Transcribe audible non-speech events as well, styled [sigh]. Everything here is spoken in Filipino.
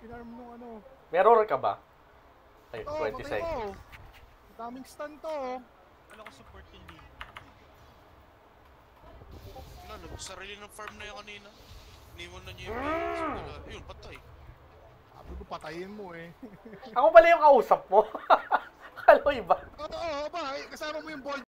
Pinarm nung ano. Mirror ka ba? Ay, Oh, 20 seconds. Daming stun to. oh. Ano wala ko support hindi. Wala, nagsarili ng farm na yan kanina. Iniwan na niya yung Wala, Yun, patay. Sabi ko patayin mo eh. [laughs] Ako pala yung kausap mo. [laughs] Akala iba. Oo, oo, ba? Eh, kasama mo yung ball